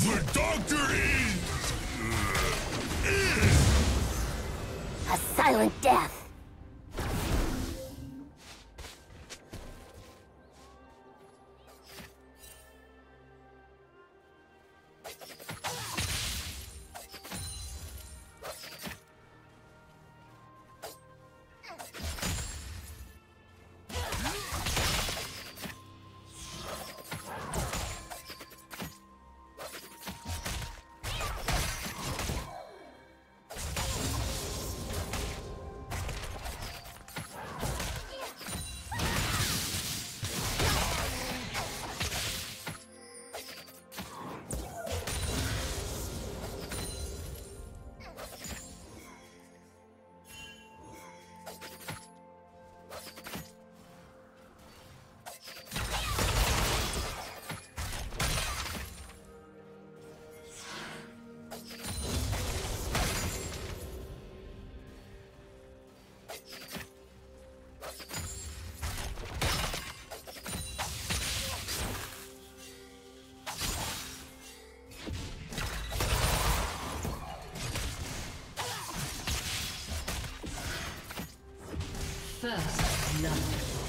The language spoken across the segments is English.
The doctor is... A silent death. First love.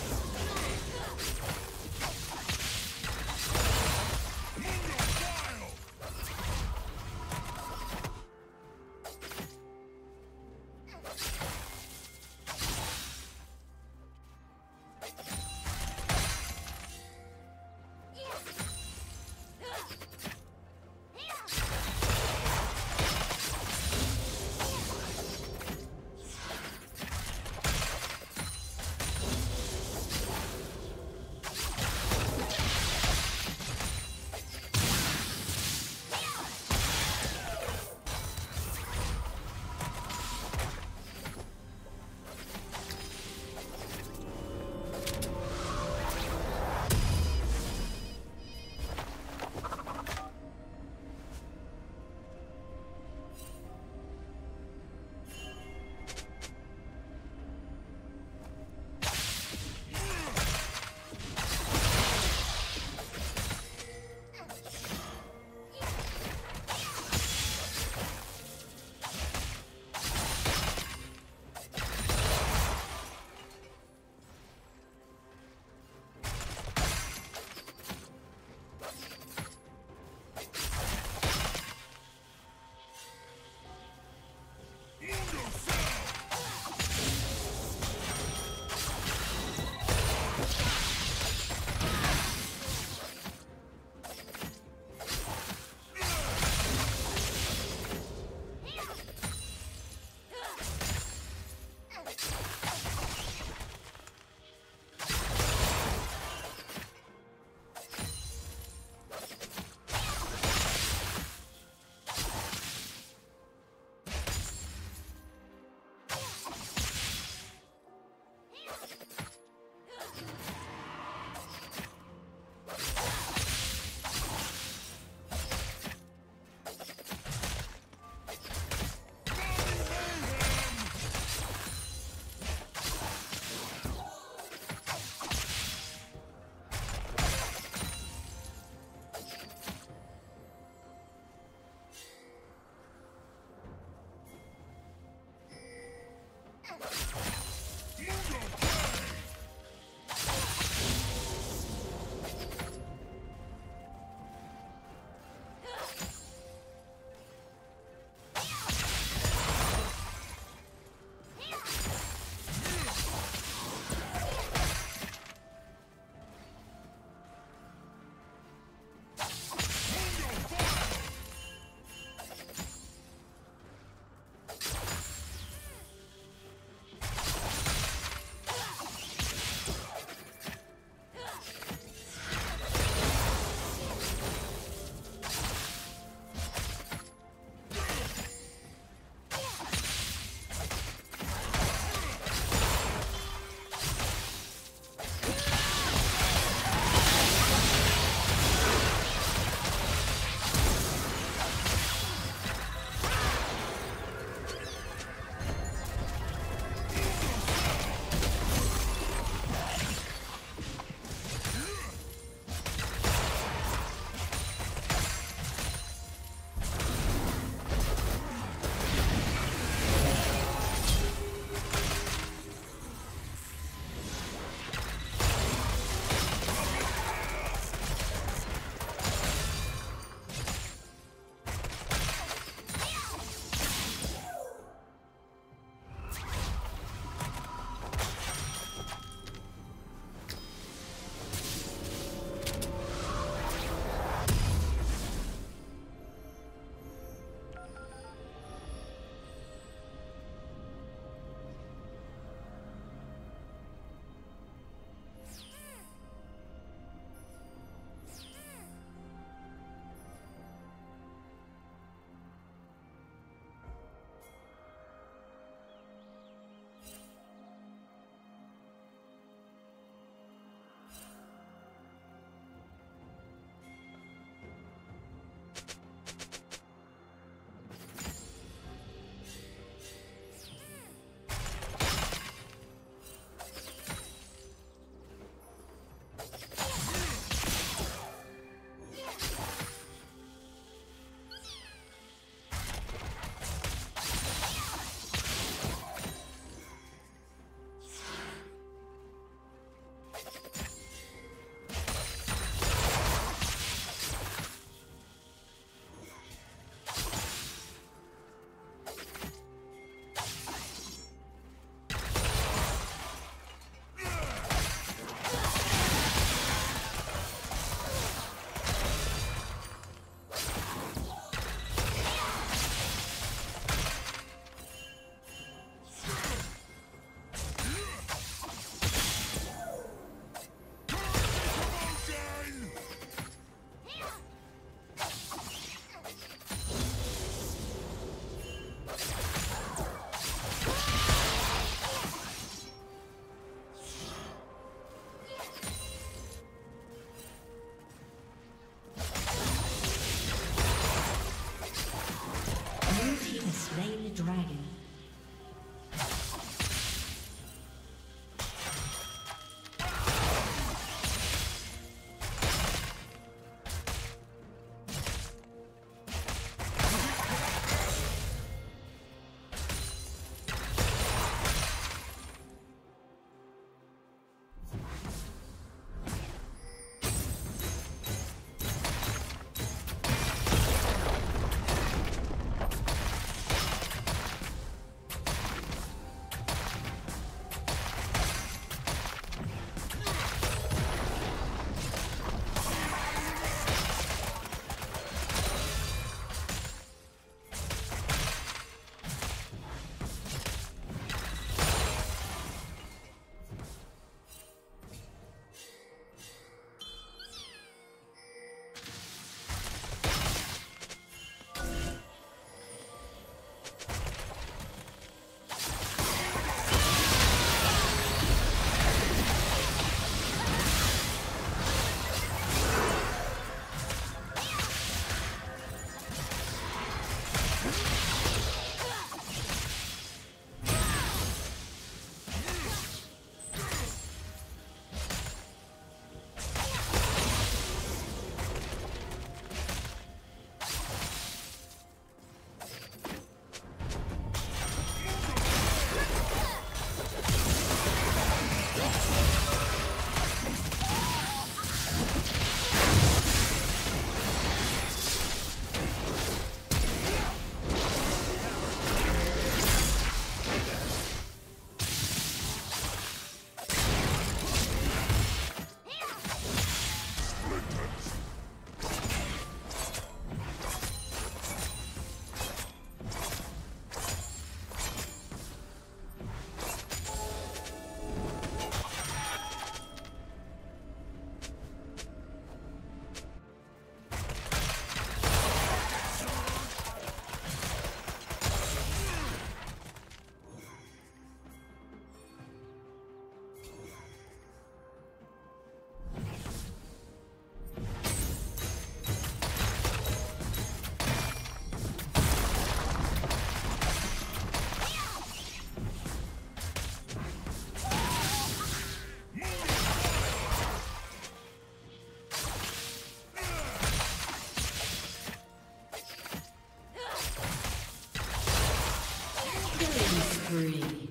Three.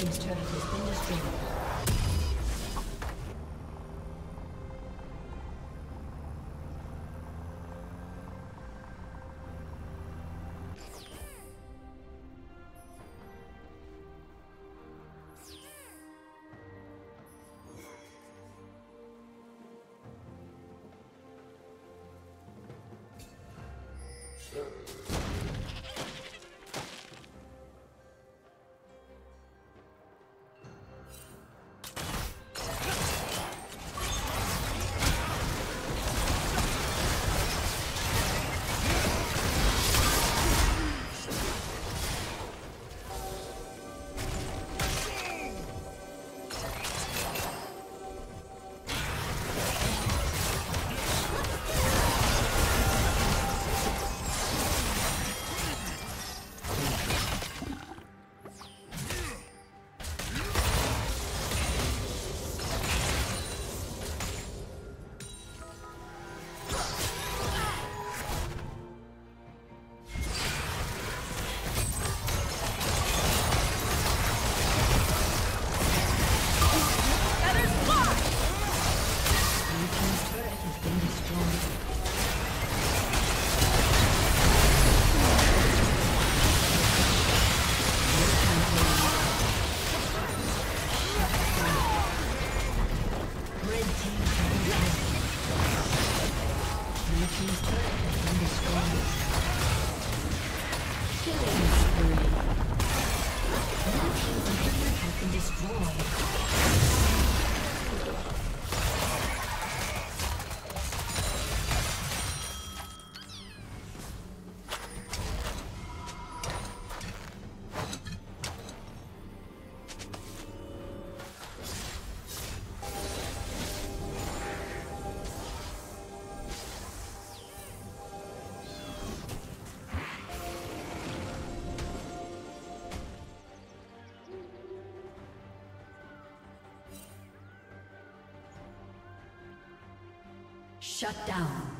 team's turret has been destroyed. Sure. Shut down.